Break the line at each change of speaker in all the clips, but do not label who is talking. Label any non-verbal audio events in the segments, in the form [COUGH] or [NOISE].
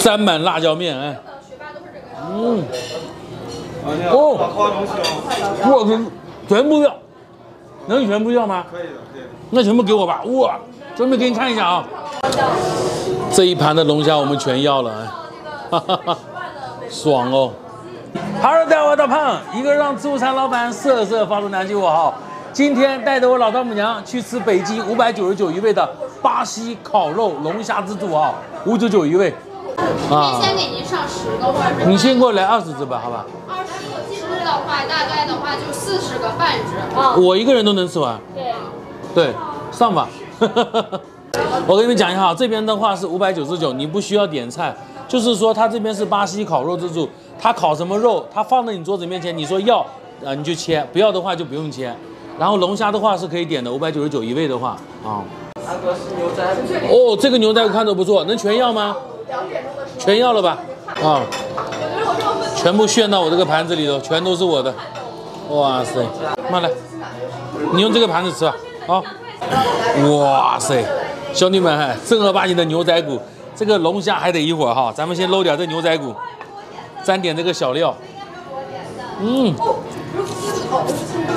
沾满辣椒面，哎，嗯，哦，我全全部要，能全部要吗？
可以的，可以。
那全部给我吧，哇，专门给你看一下啊，这一盘的龙虾我们全要了，哎，哈哈哈，爽哦。Hello，大家好，我大胖，一个让自助餐老板瑟瑟发抖男性我哈。今天带着我老丈母娘去吃北京五百九十九一位的巴西烤肉龙虾自助啊，五九九一位。
啊，先给您上十个，或者是
你先给我来二十只吧，好吧？
二十个吃的话，大概的话就四十个半只。啊，
我一个人都能吃完。
对。
对，上吧。[LAUGHS] 我跟你们讲一下，这边的话是五百九十九，你不需要点菜，就是说他这边是巴西烤肉自助，他烤什么肉，他放在你桌子面前，你说要，啊你就切，不要的话就不用切。然后龙虾的话是可以点的，五百九十九一位的话啊。
三个是牛仔
哦，这个牛仔骨看着不错，能全要吗？全要了吧？啊，全部炫到我这个盘子里头，全都是我的。哇塞，慢来，你用这个盘子吃啊。啊，哇塞，兄弟们，正儿八经的牛仔骨，这个龙虾还得一会儿哈，咱们先搂点这牛仔骨，沾点这个小料。嗯，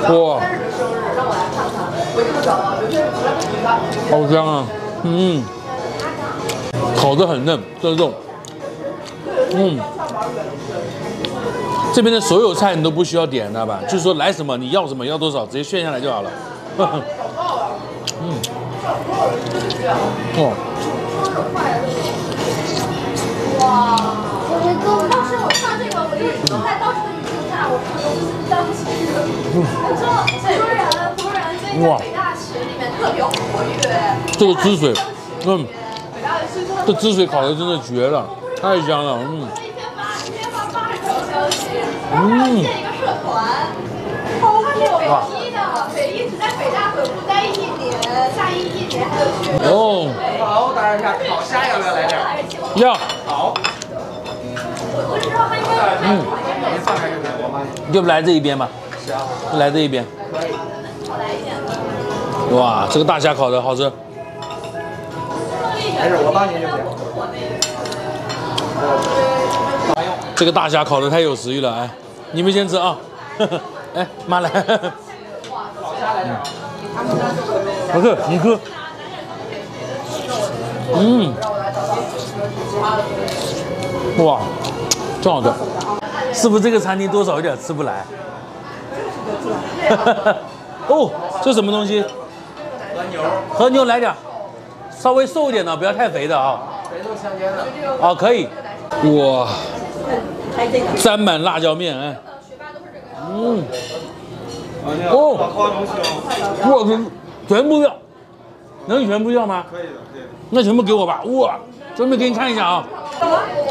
哇，好香啊，嗯，烤得很嫩，这肉，嗯，这边的所有菜你都不需要点，知道吧？就是说来什么你要什么要多少，直接炫下来就好了。[LAUGHS] 嗯，哇，
哇，我觉得当时我看这个，我就在当时的语境下，我我是当时其实，你知道，很多人，很多人最近北大群里面特别活跃。
这个汁水，嗯，这汁水烤的真的绝了，太香了，嗯。
一天发一天发八十条消息，然后建一个社团，北北医只在北大本部待一年，下一一年还有学。
哦，
好，打扰一下，烤虾要不要来点？
要。
好。
嗯。
就
来这一边吧？
行。
来这一边。
可以。
哇，这个大虾烤的好吃。
没事，我帮您就行。
这个大虾烤的太有食欲了，哎，你们先吃啊。[LAUGHS] 哎，妈来。不是，你哥。嗯。哇，真好吃。是不是这个餐厅多少有点吃不来？[LAUGHS] 哦，这什么东西？
和牛。
和牛来点，稍微瘦一点的，不要太肥的啊。
肥肉相间的。
哦，可以。哇，沾满辣椒面，哎。嗯。哦，我全全部要，能全部要吗？
可以的，可以。
那全部给我吧，哇，专门给你看一下啊。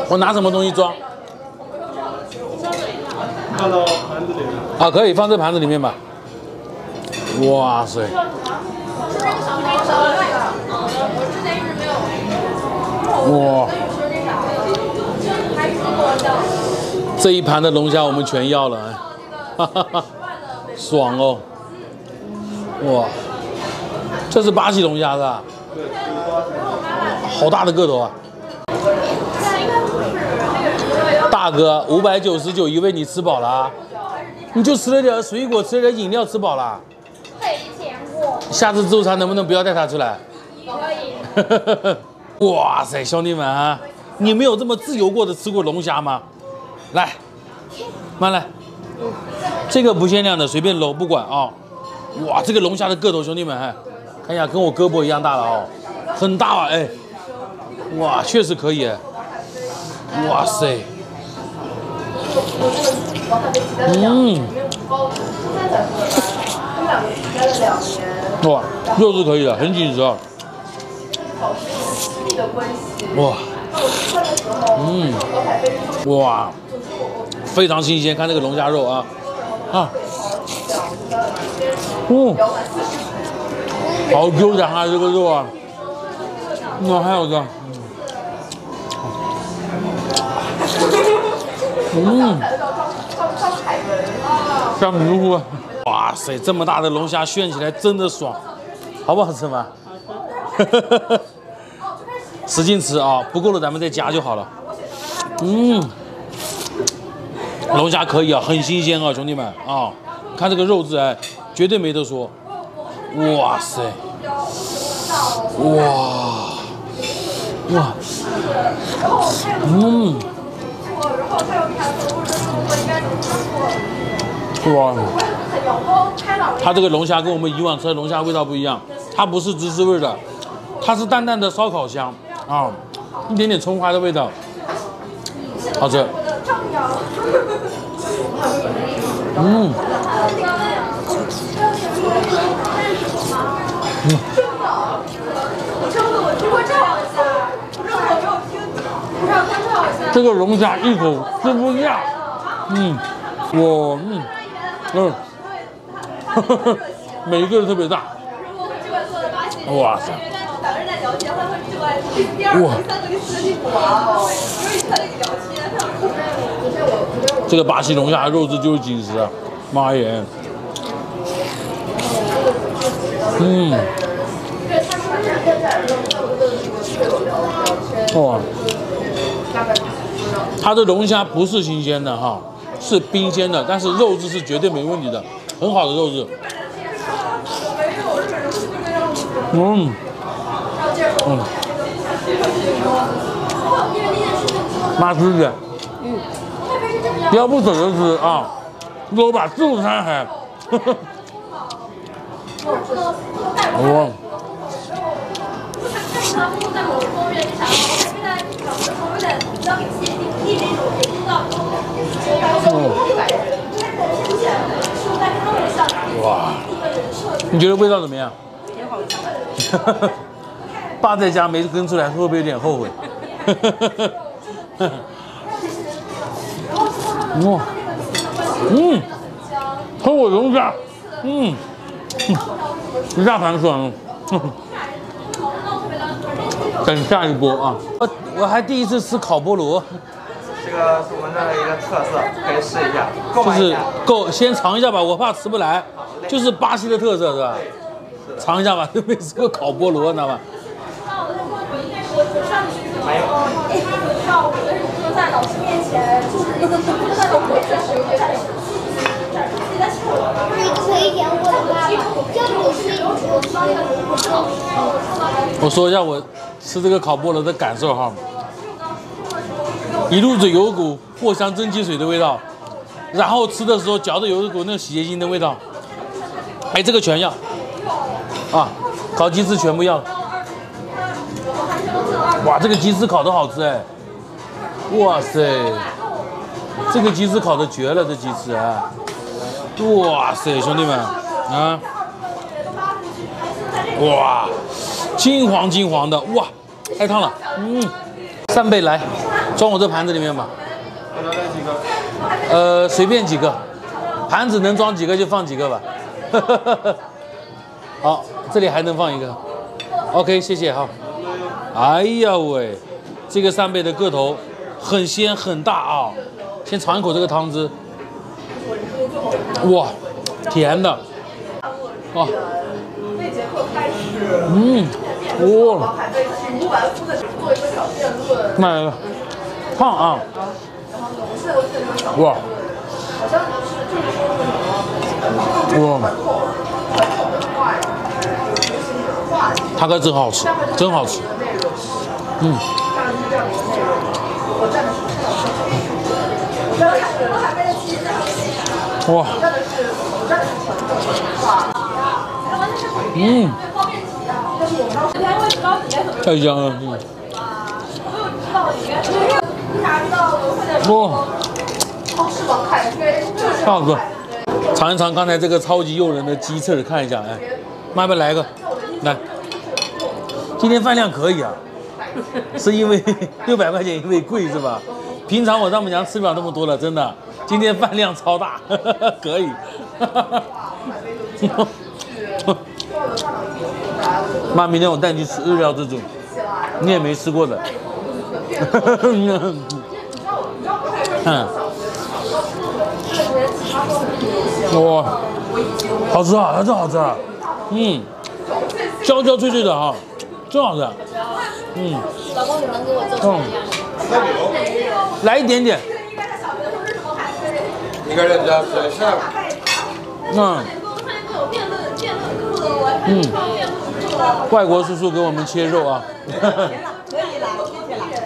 我拿什么东西装？
放到盘子里面。
啊，可以放这盘子里面吧。哇塞！哇！这一盘的龙虾我们全要了，哎，哈哈哈，爽哦！哇，这是巴西龙虾是吧？
对，
好大的个头啊！大哥，五百九十九一位，你吃饱了？你就吃了点水果，吃了点饮料，吃饱了？
没钱过。
下次自助餐能不能不要带他出来？
可以。[LAUGHS]
哇塞，兄弟们啊，你们有这么自由过的吃过龙虾吗？来，慢来，这个不限量的，随便搂，不管啊。哇，这个龙虾的个头，兄弟们，哎，看一下，跟我胳膊一样大了哦，很大啊，哎，哇，确实可以，哇塞，嗯，哇，肉是可以的，很紧实啊。哇，嗯，哇，非常新鲜，看这个龙虾肉啊，啊，嗯，好 Q 弹啊，这个肉啊，那还有个，嗯，香迷糊，哇塞，这么大的龙虾炫起来真的爽，好不好吃吗？[LAUGHS] 使劲吃啊，不够了咱们再加就好了。嗯，龙虾可以啊，很新鲜啊，兄弟们啊，看这个肉质哎，绝对没得说。哇塞，哇，哇，嗯，哇，它这个龙虾跟我们以往吃的龙虾味道不一样，它不是芝士味的，它是淡淡的烧烤香啊，一点点葱花的味道，好吃。嗯。嗯，这个龙虾一口吃不下，嗯，我嗯嗯，[LAUGHS] 每一个都特别大，哇塞，哇，这个巴西龙虾肉质就是紧实，妈耶！嗯，哇，它的龙虾不是新鲜的哈，是冰鲜的，但是肉质是绝对没问题的，很好的肉质。嗯，嗯，妈吃去，嗯，要不怎么吃啊？给我把自助餐还。哇！哇！你觉得味道怎么样？挺好吃。[LAUGHS] 爸在家没跟出来，会不会有点后悔？[LAUGHS] 哇！嗯，看我龙虾，嗯。一下盘爽，[LAUGHS] 等下一波啊！我我还第一次吃烤菠萝，
这个是我们这的一个特色，可以试一下，
就是够先尝一下吧，我怕吃不来，就是巴西的特色是吧？尝一下吧，[LAUGHS] 没吃过烤菠萝，知道吧？我说一下我吃这个烤菠萝的感受哈，一路子有股藿香正气水的味道，然后吃的时候嚼着有一股那个洗洁精的味道，哎，这个全要。啊，烤鸡翅全部要。哇，这个鸡翅烤的好吃哎，哇塞，这个鸡翅烤的绝了，这鸡翅啊。哇塞，兄弟们啊！哇，金黄金黄的，哇，太烫了，嗯，扇贝来，装我这盘子里面吧。呃，随便几个，盘子能装几个就放几个吧。[LAUGHS] 好，这里还能放一个。OK，谢谢哈。哎呀喂，这个扇贝的个头很鲜很大啊！先尝一口这个汤汁。哇，甜的，啊，嗯，哇，买了，胖啊，哇，哇，他哥真好吃，真好吃，嗯。哇！嗯，太香了，嗯。哇！太好吃，尝一尝刚才这个超级诱人的鸡翅，看一下，哎，慢慢来一个，来。今天饭量可以啊，是因为 [LAUGHS] 六百块钱因为贵是吧？平常我丈母娘吃不了那么多了，真的。今天饭量超大，[LAUGHS] 可以。[LAUGHS] 妈，明天我带你去吃日料自助，你也没吃过的。嗯。哇，好吃啊，真好吃啊。嗯，焦焦脆脆的哈，真好吃。嗯。老公，你能给我做什么样？来一点点。
应该在小学的时候是什么牌子？
一个人的水上，
大概
嗯。外国叔叔给我们切肉啊，[LAUGHS]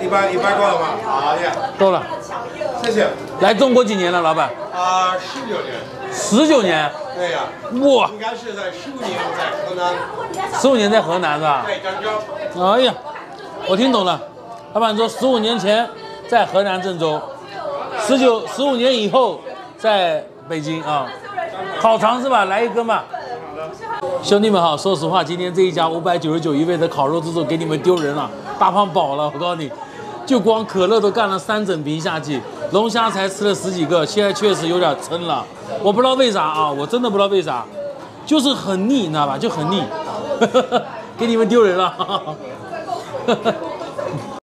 一般一般够了吗？好的，
够了。
谢谢。
来中国几年了，老板？
啊，十九年。
十九年。
对呀，
哇，
应该是在十五年在河南，
十五年在河南是吧？
在漳州。
哎呀，我听懂了。老板说十五年前在河南郑州，十九十五年以后在北京啊，烤肠是吧？来一根吧。兄弟们好，说实话，今天这一家五百九十九一位的烤肉自助给你们丢人了，大胖饱了，我告诉你，就光可乐都干了三整瓶下去，龙虾才吃了十几个，现在确实有点撑了。我不知道为啥啊，我真的不知道为啥，就是很腻，你知道吧？就很腻，[LAUGHS] 给你们丢人了。